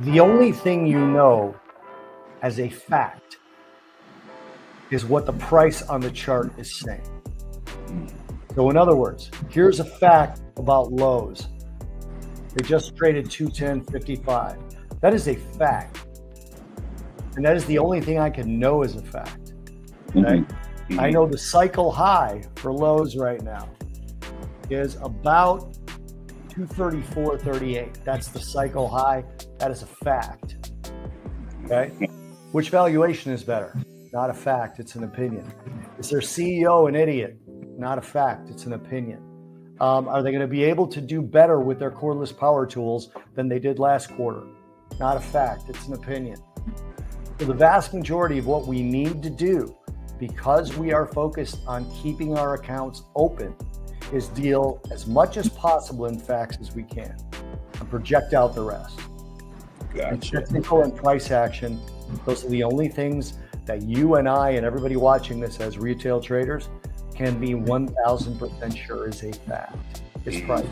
The only thing you know as a fact is what the price on the chart is saying. So, in other words, here's a fact about Lowe's. They just traded 210.55. That is a fact. And that is the only thing I can know as a fact. Okay? Mm-hmm. I know the cycle high for Lowe's right now is about 234.38. That's the cycle high. That is a fact. Okay. Which valuation is better? Not a fact. It's an opinion. Is their CEO an idiot? Not a fact. It's an opinion. Um, are they going to be able to do better with their cordless power tools than they did last quarter? Not a fact. It's an opinion. So the vast majority of what we need to do, because we are focused on keeping our accounts open, is deal as much as possible in facts as we can and project out the rest. Gotcha. And technical and price action, those are the only things that you and I and everybody watching this as retail traders can be 1000% sure is a fact. It's mm-hmm. price.